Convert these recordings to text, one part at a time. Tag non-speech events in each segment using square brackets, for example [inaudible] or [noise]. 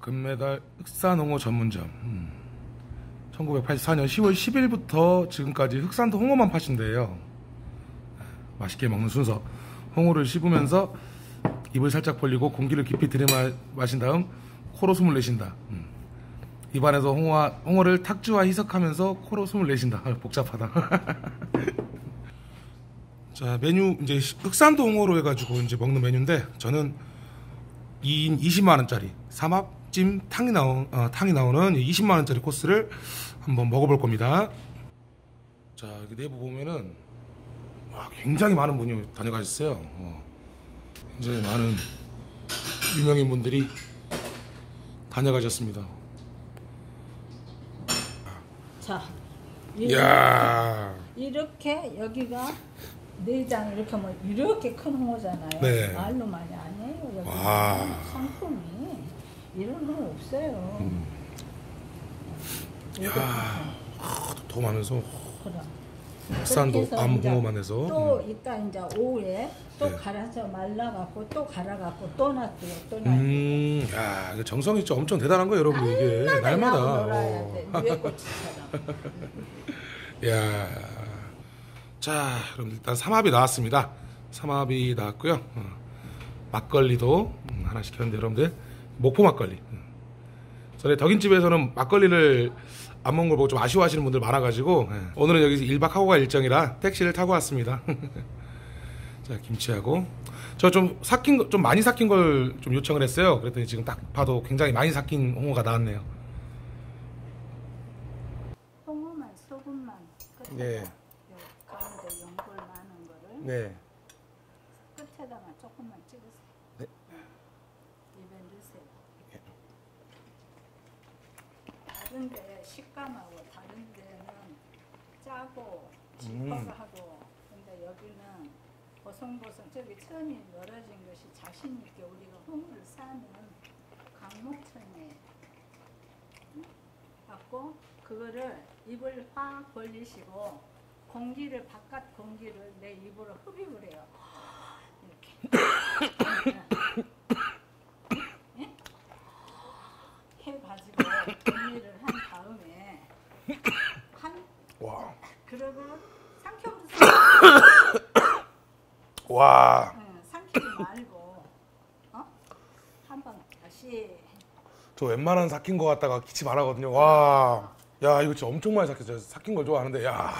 금메달 흑산홍어 전문점. 음. 1984년 10월 10일부터 지금까지 흑산도 홍어만 파신대요. 맛있게 먹는 순서. 홍어를 씹으면서 입을 살짝 벌리고 공기를 깊이 들이마신 다음 코로 숨을 내쉰다. 음. 입안에서 홍어, 홍어를 탁주와 희석하면서 코로 숨을 내쉰다. 아, 복잡하다. [laughs] 자 메뉴 이제 흑산도 홍어로 해가지고 이제 먹는 메뉴인데 저는 2인 20만 원짜리 삼합 찜 탕이 나온 어, 탕이 나오는 20만 원짜리 코스를 한번 먹어볼 겁니다. 자 내부 보면은 와, 굉장히 많은 분이 다녀가셨어요. 어, 굉장히 많은 유명인 분들이 다녀가셨습니다. 자, 이- 이야 이렇게 여기가 내장 이렇게 하면 이렇게 큰 홍어잖아요. 네. 말로만이 아니에요. 여기 와. 상품이 이런 건 없어요. 음. 이렇게 도톰하면서 그럼. 흑산도 그렇게 해서 암 이제 홍어만 해서 또 이따 이제 오후에 또 네. 갈아서 말라갖고 또 갈아갖고 또 놔둬요. 또 놔둬요. 음, 야, 이거 정성이 진짜 엄청 대단한 거예요, 여러분 이게 날마다 날마다. 놀아야 어. 돼. 누에꽃처럼. [laughs] 야, 자, 그럼 일단 삼합이 나왔습니다. 삼합이 나왔고요. 어, 막걸리도 음, 하나 시켰는데 여러분들 목포 막걸리. 음. 전에 덕인집에서는 막걸리를 안 먹는 걸 보고 좀 아쉬워하시는 분들 많아가지고 예, 오늘은 여기서 1박 하고 갈 일정이라 택시를 타고 왔습니다. [laughs] 자, 김치하고 저 좀 삭힌 거- 좀 많이 삭힌 걸 좀 요청을 했어요. 그랬더니 지금 딱 봐도 굉장히 많이 삭힌 홍어가 나왔네요. 홍어만 소금만 끝에 네. 가운데 연골 많은 거를 네. 끝에다가 조금만 찍으세요. 네. 입에 넣으세요. 다른데 식감하고 다른 데는 짜고 질퍽하고 근데 여기는 보송보송 저기 천이 늘어진 것이 자신 있게 우리가 홍어를 싸는 강목천이에요. 응? 갖고 그거를 입을 확 벌리시고 공기를 바깥 공기를 내 입으로 흡입을 해요. 이렇게. 예? 해가지고 정리를 한 다음에 한 와. 그러고 삼켜보세요. 와. 응, 삼키지 말고 어? 한번 다시 저 웬만한 삭힌 거 갖다가 기침 안 하거든요. 와. 야, 이거 진짜 엄청 많이 삭혔어요. 삭힌 걸 좋아하는데, 야.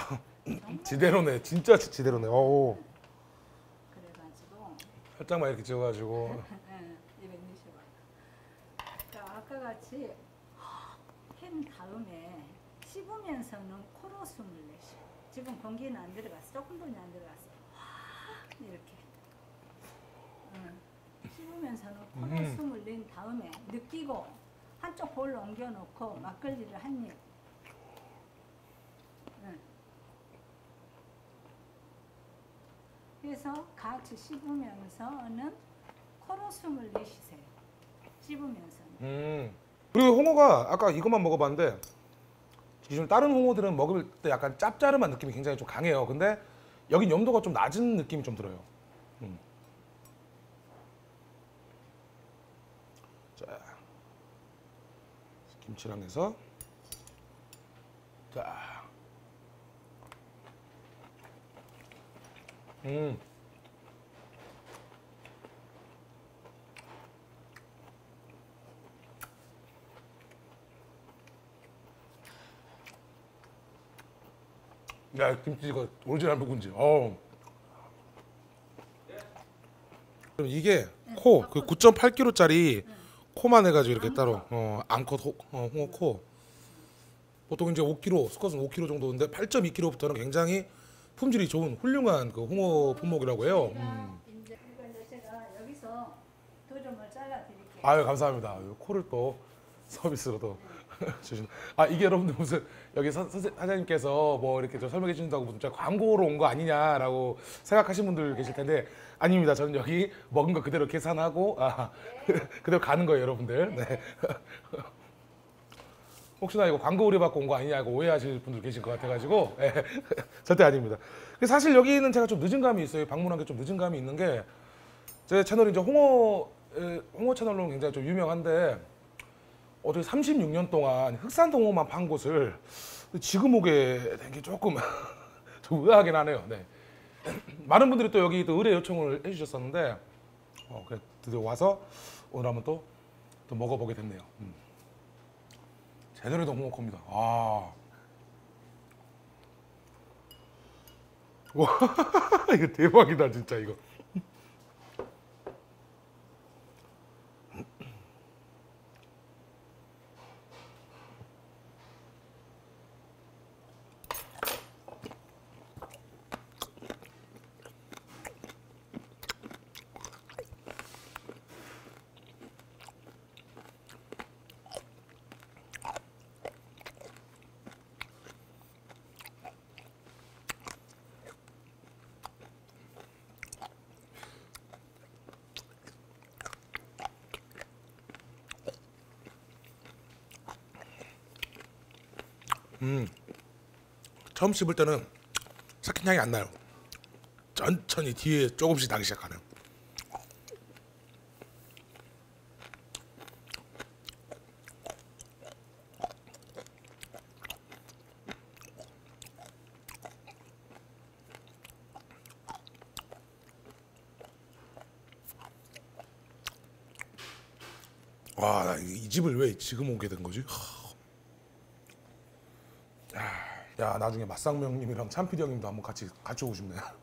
지대로네. 진짜 지- 지대로네. 오. 그래가지고 살짝만 이렇게 입에 넣으셔봐. 그러니까 아까 같이 한 다음에 씹으면서는 코로 숨을 내쉬. 지금 공기는 안 들어갔어. 조금 분이 안 들어갔어. 이렇게. 응. 씹으면서는 코로 음. 숨을 낸 다음에 느끼고 한쪽 볼 옮겨놓고 막걸리를 한 입. 응. 그래서 같이 씹으면서는 코로 숨을 내쉬세요. 씹으면서는. 음. 그리고 홍어가 아까 이것만 먹어봤는데 기존 다른 홍어들은 먹을 때 약간 짭짤한 느낌이 굉장히 좀 강해요. 근데 여긴 염도가 좀 낮은 느낌이 좀 들어요. 음. 자, 김치랑 해서 자, 음. 야 김치가 오리지널 묵은지. 어. 그럼 이게 코그 9.8kg짜리 코만 해가지고 이렇게 따로 어 암컷 호, 어, 홍어 코. 보통 이제 5kg 수컷은 5kg 정도인데 8.2kg부터는 굉장히 품질이 좋은 훌륭한 그 홍어 품목이라고 해요. 음. 아유 감사합니다. 요 코를 또 [laughs] 서비스로도 [laughs] 주신. 아 이게 여러분들 무슨 여기 선, 선생 사장님께서 뭐 이렇게 좀 설명해 주신다고 무슨 광고로 온 거 아니냐라고 생각하신 분들 계실 텐데 아닙니다. 저는 여기 먹은 거 그대로 계산하고 아, [laughs] 그대로 가는 거예요, 여러분들. 네. 혹시나 이거 광고 의뢰 받고 온 거 아니냐고 오해하실 분들 계실 것 같아가지고 [laughs] 예, 절대 아닙니다. 사실 여기는 제가 좀 늦은 감이 있어요. 방문한 게 좀 늦은 감이 있는 게 제 채널이 이제 홍어 에, 홍어 채널로 굉장히 좀 유명한데 어떻게 36년 동안 흑산동어만 판 곳을 지금 오게 된 게 조금 [laughs] 좀 의아하긴 하네요. 네. [clears throat] 많은 분들이 또 여기 또 의뢰 요청을 해주셨었는데 어, 그래 드디어 와서 오늘 한번 또, 또 먹어보게 됐네요. 음. 제대로 된 홍어컵니다. 아. 와 [laughs] 이거 대박이다 진짜 이거. 처음 씹을 때는 삭힌 향이 안 나요. 천천히 뒤에 조금씩 나기 시작하는. 와, 나이 집을 왜 지금 오게 된 거지? 야 나중에 맛상무 형님이랑 참피디 형님도 한번 같이 같이 오고 싶네. 야.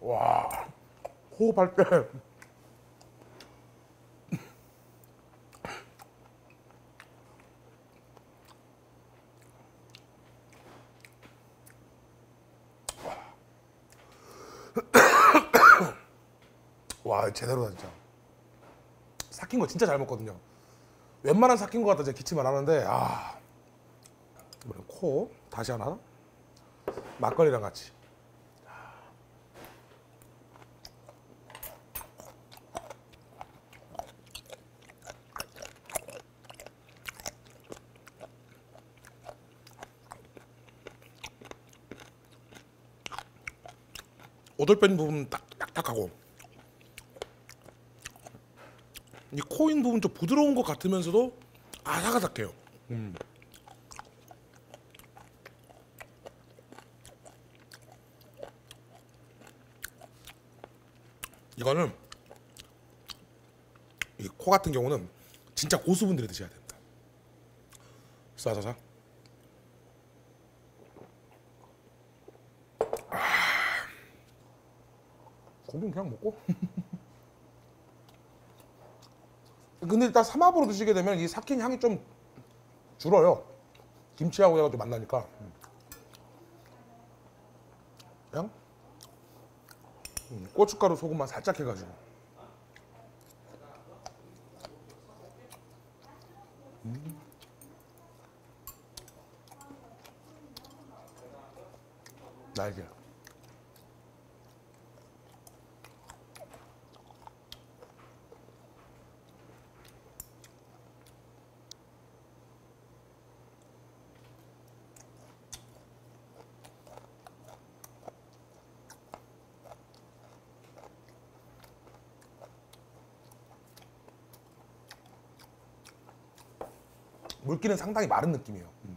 와 호흡할 때 와 제대로다 진짜. 삭힌 거 진짜 잘 먹거든요. 웬만한 삭힌 거 갖다 제가 기침을 하는데 아. 이번엔 코 다시 하나? 막걸리랑 같이. 오돌 뺀 부분 딱 딱딱하고 이 코인 부분 좀 부드러운 것 같으면서도 아삭아삭해요. 음. 이거는 이 코 같은 경우는 진짜 고수분들이 드셔야 됩니다. 쏴사사. 고기는 그냥 먹고. [laughs] 근데 일단 삼합으로 드시게 되면 이 삭힌 향이 좀 줄어요. 김치하고 해가지고 만나니까. 그냥 음, 고춧가루 소금만 살짝 해가지고. 음. 날개. 물기는 상당히 마른 느낌이에요. 음,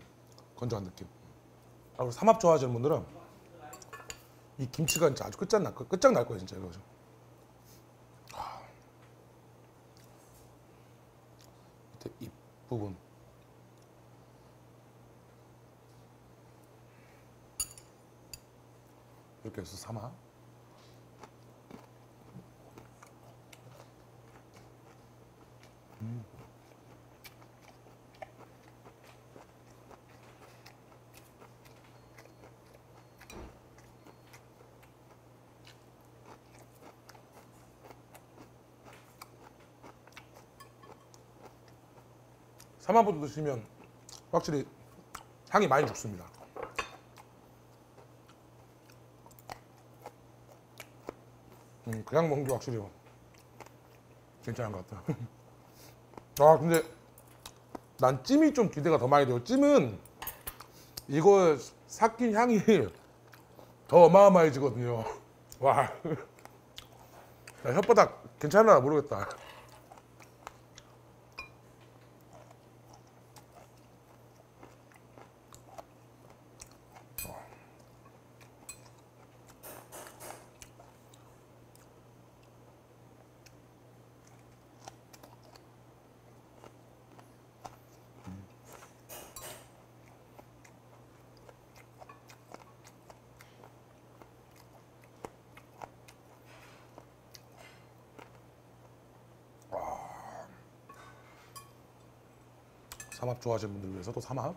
건조한 느낌. 아, 그리고 삼합 좋아하시는 분들은 이 김치가 진짜 아주 끝장 날 거, 끝장 날 거예요, 진짜 이거. 아. 밑에 잎 부분. 이렇게 해서 삼합. 삼합부터 드시면 확실히 향이 많이 죽습니다. 음, 그냥 먹는 게 확실히 괜찮은 것 같다. [laughs] 아 근데 난 찜이 좀 기대가 더 많이 돼요. 찜은 이거 삭힌 향이 [laughs] 더 어마어마해지거든요. [laughs] 와, 야, 혓바닥 괜찮나 모르겠다. 삼합 좋아하시는 분들 위해서 또 삼합.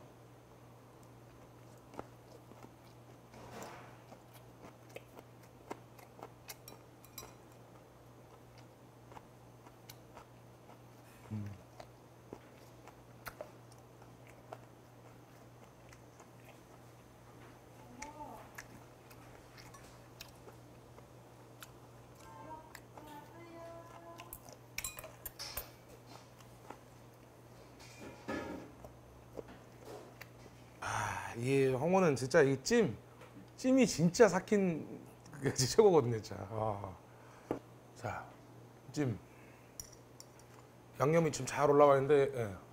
이 홍어는 진짜 이 찜, 찜이 진짜 삭힌 그게 최고거든요, 진짜. 아. 자, 찜. 양념이 지금 잘 올라와 있는데, 예.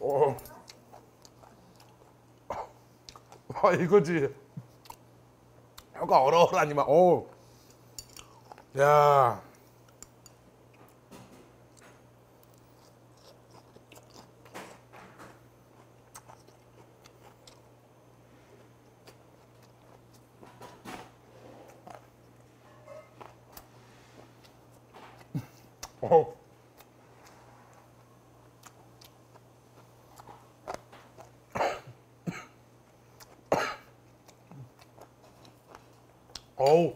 어. 아 이거지. 혀가 얼얼하니만. 어. 야. [laughs] 어. 어우.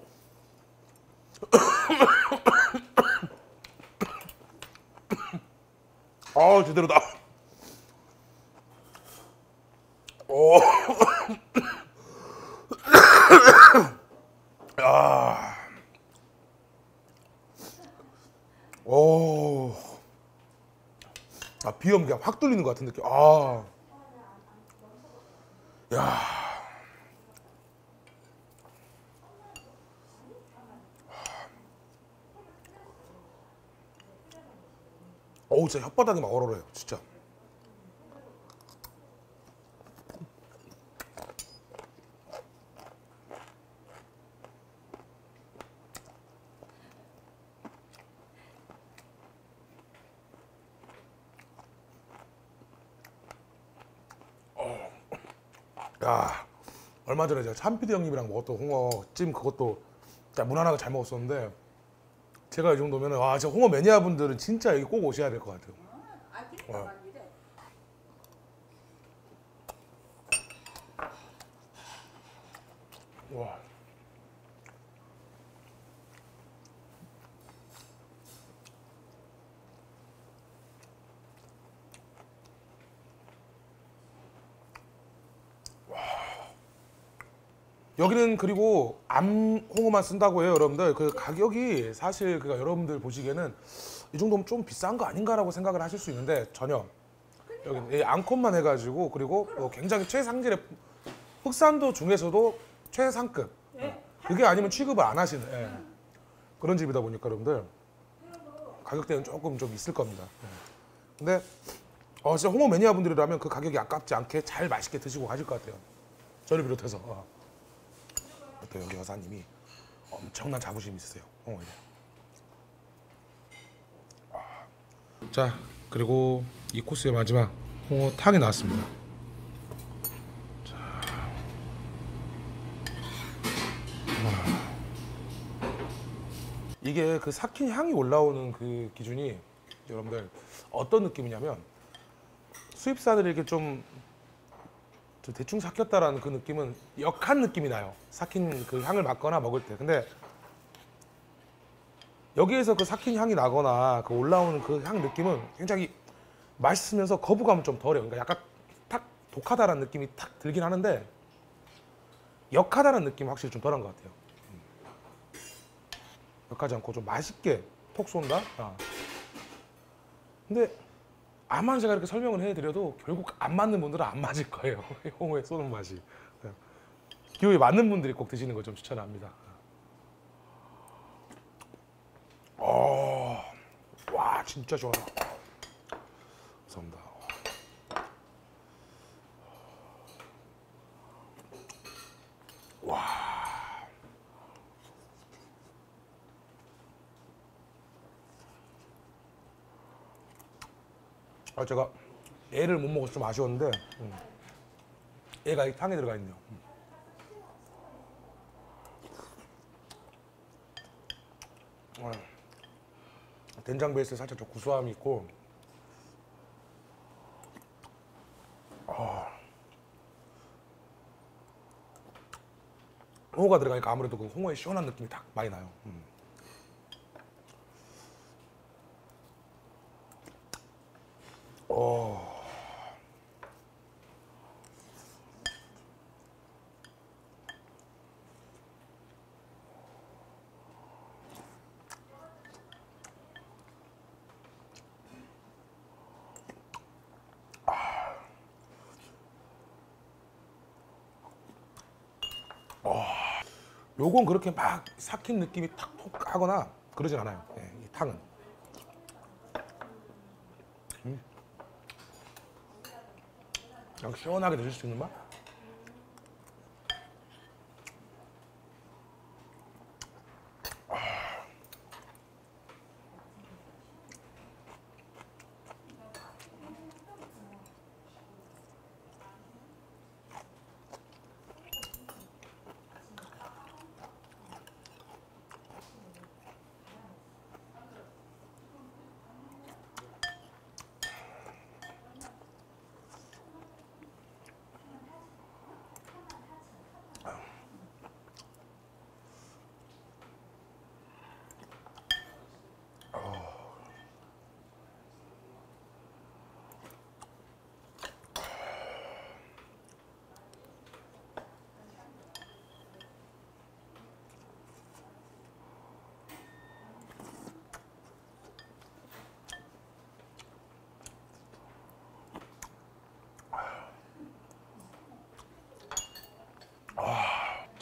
아 제대로다. 오. 아. 오. 아 비염 그냥 확 뚫리는 것 같은 느낌. 아. 야. 어우 진짜 혓바닥이 막 얼얼해요 진짜 어. 야 얼마 전에 제가 참피디 형님이랑 먹었던 홍어찜 그것도 무난하게 잘 먹었었는데 제가 이 정도면 와 진짜 홍어 매니아 분들은 진짜 여기 꼭 오셔야 될 것 같아요. 아, 그러니까 와. 막 이래. 와. 와. 여기는 그리고 암 홍어만 쓴다고 해요, 여러분들. 그 가격이 사실 그 여러분들 보시기에는 이 정도면 좀 비싼 거 아닌가라고 생각을 하실 수 있는데 전혀. 여기 이 앙컷만 해가지고 그리고 뭐 굉장히 최상질의 흑산도 중에서도 최상급. 예. 그게 아니면 취급을 안 하시는 예. 그런 집이다 보니까 여러분들 가격대는 조금 좀 있을 겁니다. 예. 근데 어, 진짜 홍어 매니아 분들이라면 그 가격이 아깝지 않게 잘 맛있게 드시고 가실 것 같아요. 저를 비롯해서. 어. 또 여기 여사님이 엄청난 자부심이 있으세요. 홍어에. 아. 자 그리고 이 코스의 마지막 홍어 탕이 나왔습니다. 이게 그 삭힌 향이 올라오는 그 기준이 여러분들 어떤 느낌이냐면 수입사들이 이렇게 좀, 좀 대충 삭혔다라는 그 느낌은 역한 느낌이 나요. 삭힌 그 향을 맡거나 먹을 때. 근데 여기에서 그 삭힌 향이 나거나 그 올라오는 그 향 느낌은 굉장히 맛있으면서 거부감은 좀 덜해요. 그러니까 약간 탁 독하다라는 느낌이 탁 들긴 하는데 역하다는 느낌이 확실히 좀 덜한 것 같아요. 음. 역하지 않고 좀 맛있게 톡 쏜다. 아. 근데 아만 제가 이렇게 설명을 해드려도 결국 안 맞는 분들은 안 맞을 거예요. [laughs] 홍어에 쏘는 맛이. 네. 기호에 맞는 분들이 꼭 드시는 걸 좀 추천합니다. 어, 와 진짜 좋아. 감사합니다. 와. 아 제가 애를 못 먹어서 좀 아쉬웠는데 음. 애가 이 탕에 들어가 있네요. 음. 아, 된장 베이스에 살짝 좀 구수함이 있고 아. 홍어가 들어가니까 아무래도 그 홍어의 시원한 느낌이 딱 많이 나요. 음. 요건 그렇게 막 삭힌 느낌이 탁톡 하거나 그러진 않아요. 예, 이 탕은. 음. 그냥 시원하게 드실 수 있는 맛?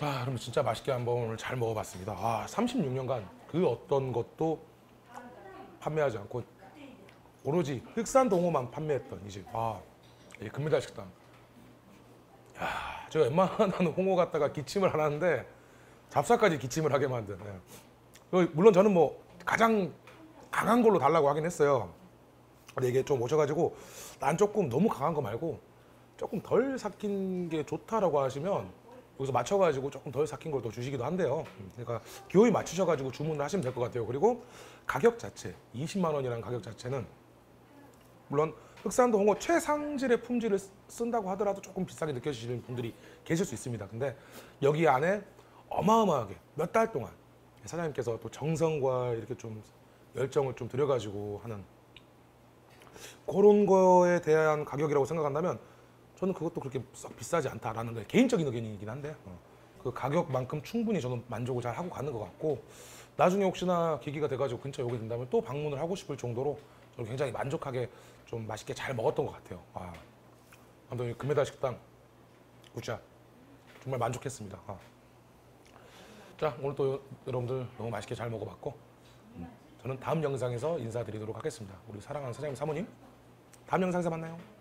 자, 그러면 진짜 맛있게 한번 오늘 잘 먹어봤습니다. 아, 36년간 그 어떤 것도 판매하지 않고 오로지 흑산 동호만 판매했던 이 집. 아, 이 금메달 식당. 야, 제가 웬만한 [laughs] 홍어 갖다가 기침을 안 하는데 잡사까지 기침을 하게 만든. 예. 그 물론 저는 뭐 가장 강한 걸로 달라고 하긴 했어요. 근데 이게 좀 오셔가지고 난 조금 너무 강한 거 말고 조금 덜 삭힌 게 좋다라고 하시면 여기서 맞춰가지고 조금 덜 삭힌 걸 더 주시기도 한대요. 그러니까 기호에 맞추셔가지고 주문을 하시면 될 것 같아요. 그리고 가격 자체 20만 원이라는 가격 자체는 물론 흑산도 홍어 최상질의 품질을 쓰- 쓴다고 하더라도 조금 비싸게 느껴지시는 분들이 계실 수 있습니다. 근데 여기 안에 어마어마하게 몇 달 동안 사장님께서 또 정성과 이렇게 좀 열정을 좀 들여가지고 하는 그런 거에 대한 가격이라고 생각한다면 저는 그것도 그렇게 썩 비싸지 않다라는 게 개인적인 의견이긴 한데 어, 그 가격만큼 충분히 저는 만족을 잘 하고 가는 것 같고 나중에 혹시나 계기가 돼가지고 근처에 오게 된다면 또 방문을 하고 싶을 정도로 저는 굉장히 만족하게 좀 맛있게 잘 먹었던 것 같아요. 아, 아무튼 이 금메달 식당 굿자 정말 만족했습니다. 아. 자 오늘 또 여러분들 너무 맛있게 잘 먹어봤고 음, 저는 다음 영상에서 인사드리도록 하겠습니다. 우리 사랑하는 사장님 사모님 다음 영상에서 만나요.